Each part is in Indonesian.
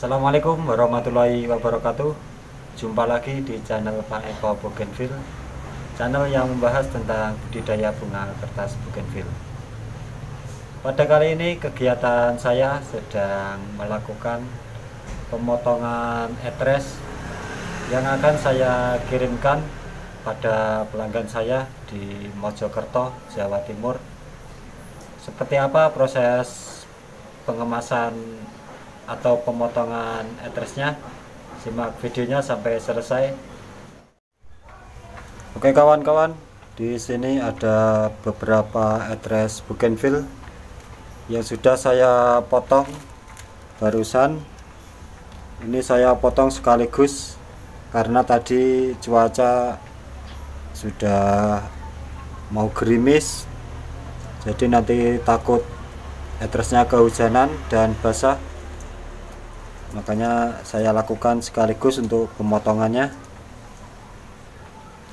Assalamualaikum warahmatullahi wabarakatuh. Jumpa lagi di channel Pak Eko Bougainville Channel yang membahas tentang budidaya bunga kertas Bougainville. Pada kali ini kegiatan saya sedang melakukan pemotongan etres Yang akan saya kirimkan pada pelanggan saya di Mojokerto, Jawa Timur. Seperti apa proses pengemasan atau pemotongan etresnya simak videonya sampai selesai. Oke kawan-kawan di sini ada beberapa etres bougainville yang sudah saya potong barusan. Ini saya potong sekaligus karena tadi cuaca sudah mau gerimis jadi nanti takut etresnya kehujanan dan basah makanya saya lakukan sekaligus untuk pemotongannya.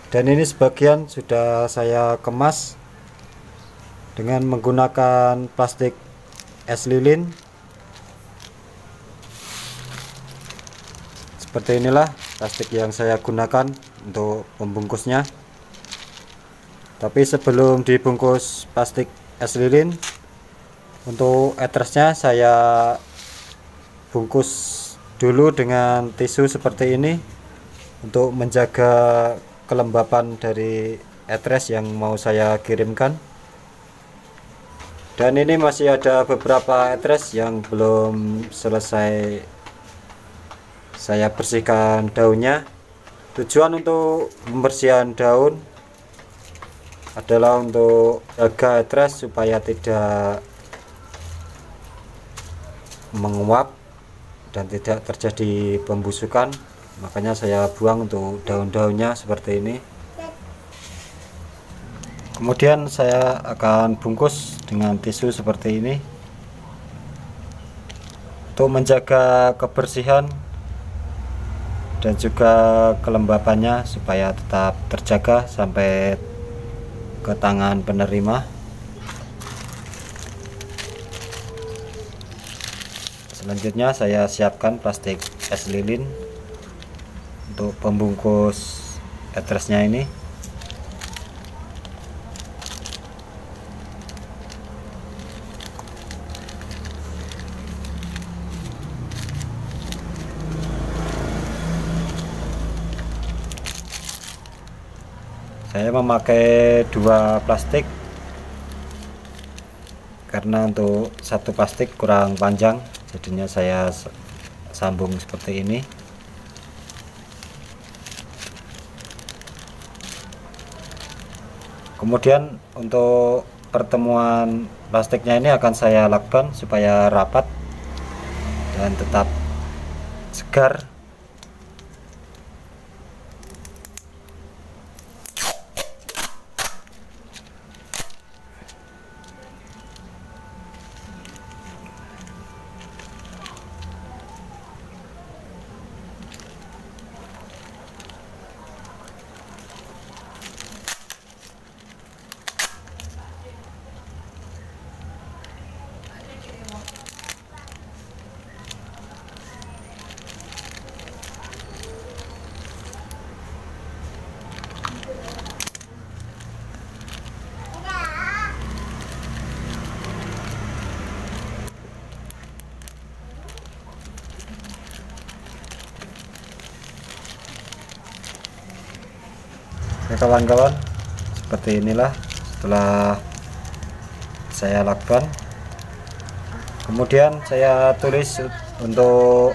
Dan ini sebagian sudah saya kemas dengan menggunakan plastik es lilin. Seperti inilah plastik yang saya gunakan untuk pembungkusnya. Tapi sebelum dibungkus plastik es lilin untuk etresnya saya bungkus dulu dengan tisu seperti ini untuk menjaga kelembapan dari etres yang mau saya kirimkan. Dan ini masih ada beberapa etres yang belum selesai saya bersihkan daunnya. Tujuan untuk pembersihan daun adalah untuk jaga etres supaya tidak menguap dan tidak terjadi pembusukan makanya saya buang untuk daun-daunnya seperti ini. Kemudian saya akan bungkus dengan tisu seperti ini. Untuk menjaga kebersihan dan juga kelembapannya supaya tetap terjaga sampai ke tangan penerima selanjutnya saya siapkan plastik es lilin untuk pembungkus etresnya ini. Saya memakai dua plastik karena untuk satu plastik kurang panjang jadinya saya sambung seperti ini. Kemudian untuk pertemuan plastiknya ini akan saya lakukan supaya rapat dan tetap segar kawan-kawan seperti inilah setelah saya lakukan. Kemudian saya tulis untuk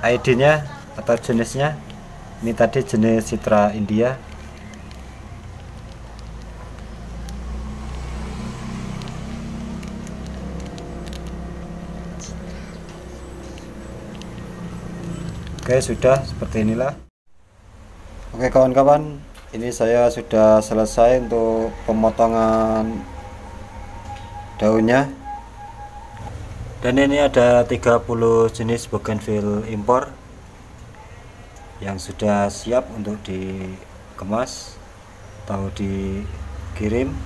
ID nya atau jenisnya. Ini tadi jenis Citra India. Oke sudah seperti inilah. Oke kawan-kawan ini saya sudah selesai untuk pemotongan daunnya. Dan ini ada 30 jenis bougainville impor yang sudah siap untuk dikemas atau dikirim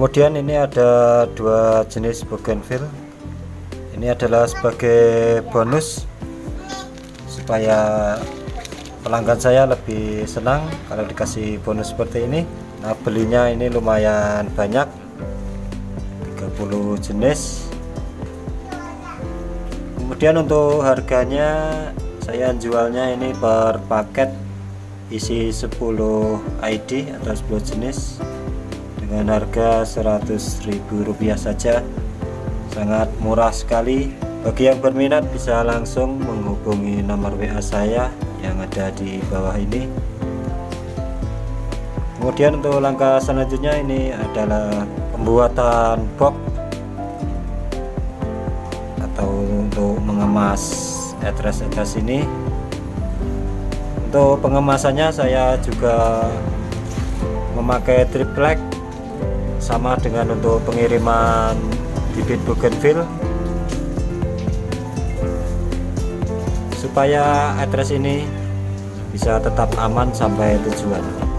kemudian ini ada dua jenis bougainville. Ini adalah sebagai bonus supaya pelanggan saya lebih senang kalau dikasih bonus seperti ini. Nah belinya ini lumayan banyak 30 jenis. Kemudian untuk harganya saya jualnya ini per paket isi 10 ID atau 10 jenis dengan harga Rp100.000 saja. Sangat murah sekali. Bagi yang berminat bisa langsung menghubungi nomor WA saya yang ada di bawah ini. Kemudian untuk langkah selanjutnya ini adalah pembuatan box atau untuk mengemas address-address ini. Untuk pengemasannya saya juga memakai triplek sama dengan untuk pengiriman bibit bougainville. Supaya address ini bisa tetap aman sampai tujuan